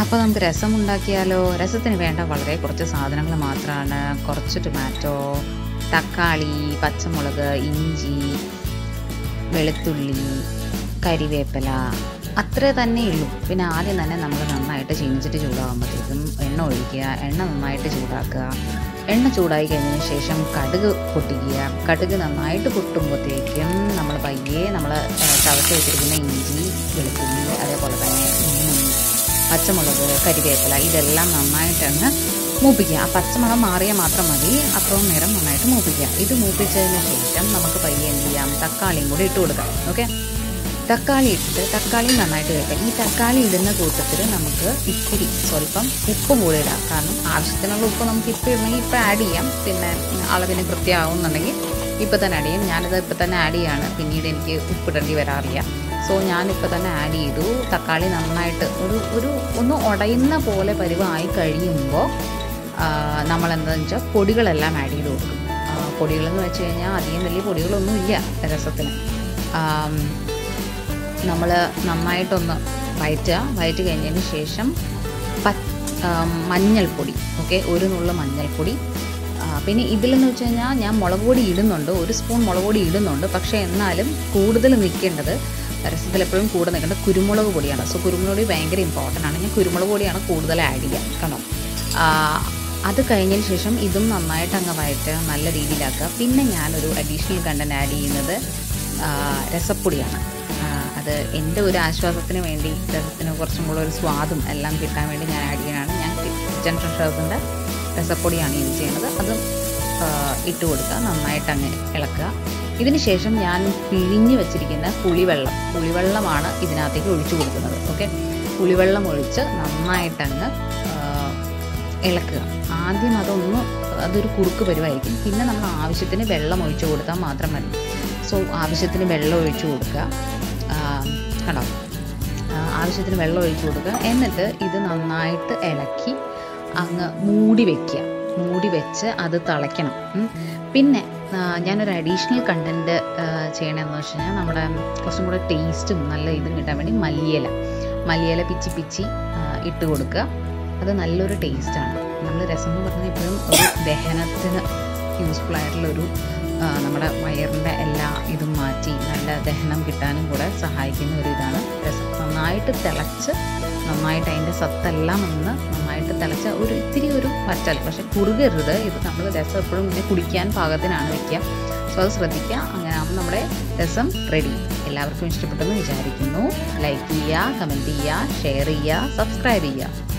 അപ്പോൾ നമുക്ക് രസം ഉണ്ടാക്കിയാലോ രസത്തിന് വേണ്ട വളരെ കുറച്ച് സാധനങ്ങൾ മാത്രമാണ് കുറച്ച് ടൊമാറ്റോ തക്കാളി പച്ചമുളക് ഇഞ്ചി വെളുത്തുള്ളി കരിവേപ്പില. അത്രേ തന്നെ ഉള്ളൂ. പിന്നെ ആദ്യം തന്നെ നമ്മൾ നന്നായിട്ട് ചീനിച്ചിട്ട് ചൂടാകുമ്പോഴത്തേക്കും എണ്ണ ഒഴിക്കുക എണ്ണ നന്നായിട്ട് ചൂടാക്കുക. എണ്ണ ചൂടായി കഴിഞ്ഞതിന് ശേഷം കടുക് പൊട്ടിക്കുക. കടുക് നന്നായിട്ട് പൊട്ടുമ്പോഴത്തേക്കും നമ്മൾ പയ്യെ നമ്മൾ ചവച്ച് വെച്ചിരിക്കുന്ന ഇഞ്ചി വെളുത്തുള്ളി അതേപോലെ തന്നെ പച്ചമുളക് കരിവേപ്പില ഇതെല്ലാം നന്നായിട്ടങ്ങ് മൂപ്പിക്കുക. ആ പച്ചമുളക് മാറിയാൽ മാത്രം മതി. അത്രയും നേരം നന്നായിട്ട് മൂപ്പിക്കുക. ഇത് മൂപ്പിച്ചതിന് ശേഷം നമുക്ക് പയ്യെ എന്ത് ചെയ്യാം? തക്കാളിയും കൂടി ഇട്ട് കൊടുക്കാം. ഓക്കെ? തക്കാളി ഇട്ടിട്ട് തക്കാളി നന്നായിട്ട് വെക്കാം ഈ തക്കാളി ഇടുന്ന കൂട്ടത്തിൽ നമുക്ക് ഇത്തിരി സ്വല്പം ഉപ്പ് കൂടി ഇടാം. കാരണം ആവശ്യത്തിനുള്ള ഉപ്പ് നമുക്ക് ഇപ്പം ഇടണമെങ്കിൽ ഇപ്പം ആഡ് ചെയ്യാം. പിന്നെ അളവിന് കൃത്യമാവുന്നുണ്ടെങ്കിൽ ഇപ്പം തന്നെ ആഡ് ചെയ്യാം. ഞാനിത് ഇപ്പം തന്നെ ആഡ് ചെയ്യാണ്. പിന്നീട് എനിക്ക് ഉപ്പിടേണ്ടി വരാറില്ല. സോ ഞാനിപ്പോൾ തന്നെ ആഡ് ചെയ്തു. തക്കാളി നന്നായിട്ട് ഒരു ഒരു ഒന്ന് ഉടയുന്ന പോലെ പരുവമായി കഴിയുമ്പോൾ നമ്മൾ എന്താണെന്ന് വെച്ചാൽ പൊടികളെല്ലാം ആഡ് ചെയ്ത് കൊടുക്കും. പൊടികളെന്ന് വെച്ച് കഴിഞ്ഞാൽ അധികം വലിയ പൊടികളൊന്നും ഇല്ല രസത്തിന്. നമ്മൾ നന്നായിട്ടൊന്ന് വയറ്റുക. വയറ്റി കഴിഞ്ഞതിന് ശേഷം പ മഞ്ഞൾപ്പൊടി. ഓക്കെ? ഒരു നുള്ള മഞ്ഞൾപ്പൊടി. പിന്നെ ഇതിലെന്ന് വെച്ച് കഴിഞ്ഞാൽ ഞാൻ മുളക് പൊടി ഇടുന്നുണ്ട്. ഒരു സ്പൂൺ മുളക് പൊടി ഇടുന്നുണ്ട്. പക്ഷേ എന്നാലും കൂടുതൽ നിൽക്കേണ്ടത് രസത്തിൽ എപ്പോഴും കൂടെ നിൽക്കേണ്ടത് കുരുമുളക് പൊടിയാണ്. സോ കുരുമുളക് പൊടി ഭയങ്കര ഇമ്പോർട്ടന്റ് ആണ്. ഞാൻ കുരുമുളക് പൊടിയാണ് കൂടുതൽ ആഡ് ചെയ്യുക ആ, അത് കഴിഞ്ഞതിന് ശേഷം ഇതും നന്നായിട്ട് അങ്ങ് വയറ്റുക നല്ല രീതിയിലാക്കുക. പിന്നെ ഞാനൊരു അഡീഷണൽ കണ്ടന്റ് ആഡ് ചെയ്യുന്നത് രസപ്പൊടിയാണ്. അത് എന്റെ ഒരു ആശ്വാസത്തിന് വേണ്ടി രസത്തിന് കുറച്ചും കൂടെ ഒരു സ്വാദും എല്ലാം കിട്ടാൻ വേണ്ടി ഞാൻ ആഡ് ചെയ്യാനാണ്. ഞാൻ കിച്ചൺ ഫ്രഷേഴ്സിന്റെ രസപ്പൊടിയാണ് യൂസ് ചെയ്യുന്നത്. അതും ഇട്ട് കൊടുക്കുക നന്നായിട്ട് അങ്ങ് ഇളക്കുക. ഇതിന് ശേഷം ഞാൻ പിഴിഞ്ഞ് വെച്ചിരിക്കുന്ന പുളിവെള്ളം പുളിവെള്ളമാണ് ഇതിനകത്തേക്ക് ഒഴിച്ചു കൊടുക്കുന്നത് ഓക്കെ പുളിവെള്ളം ഒഴിച്ച് നന്നായിട്ടങ്ങ് ഇളക്കുക. ആദ്യം അതൊന്ന് അതൊരു കുറുക്ക് പരുവായിരിക്കും. പിന്നെ നമ്മൾ ആവശ്യത്തിന് വെള്ളം ഒഴിച്ചു കൊടുത്താൽ മാത്രം മതി. സോ ആവശ്യത്തിന് വെള്ളം ഒഴിച്ചു കൊടുക്കുക. കണ്ടോ? ആവശ്യത്തിന് വെള്ളം ഒഴിച്ചു കൊടുക്കുക. എന്നിട്ട് ഇത് നന്നായിട്ട് ഇളക്കി അങ്ങ് മൂടി വെക്കുക. മൂടി വെച്ച് അത് തിളയ്ക്കണം. പിന്നെ ഞാനൊരു അഡീഷണൽ കണ്ടന്റ് ചെയ്യണമെന്ന് വെച്ച് കഴിഞ്ഞാൽ നമ്മുടെ കുറച്ചും കൂടെ ടേസ്റ്റും നല്ല ഇതും കിട്ടാൻ വേണ്ടി മല്ലിയില. മല്ലിയില പിച്ചി പിച്ചി ഇട്ട് കൊടുക്കുക അത് നല്ലൊരു ടേസ്റ്റാണ് നമ്മൾ രസം എന്ന് പറഞ്ഞാൽ എപ്പോഴും ഒരു ദഹനത്തിന് യൂസ്ഫുൾ ആയിട്ടുള്ളൊരു നമ്മുടെ വയറിന്റെ എല്ലാ ഇതും മാറ്റി നല്ല ദഹനം കിട്ടാനും കൂടെ സഹായിക്കുന്ന ഒരു ഇതാണ്. രസം നന്നായിട്ട് തിളച്ച് നന്നായിട്ട് അതിന്റെ സത്തെല്ലാം ഒന്ന് നന്നായിട്ട് തിളച്ച ഒരു ഇത്തിരി ഒരു വറ്റൽ പക്ഷെ കുറുകരുത്. ഇത് നമ്മൾ രസം എപ്പോഴും ഇങ്ങനെ കുടിക്കാൻ പാകത്തിനാണ് വയ്ക്കുക സോ അത് ശ്രദ്ധിക്കുക. അങ്ങനെ ആകുമ്പോൾ നമ്മുടെ രസം റെഡി എല്ലാവർക്കും ഇഷ്ടപ്പെട്ടെന്ന് വിചാരിക്കുന്നു. ലൈക്ക് ചെയ്യുക കമന്റ് ചെയ്യുക ഷെയർ ചെയ്യുക സബ്സ്ക്രൈബ് ചെയ്യുക.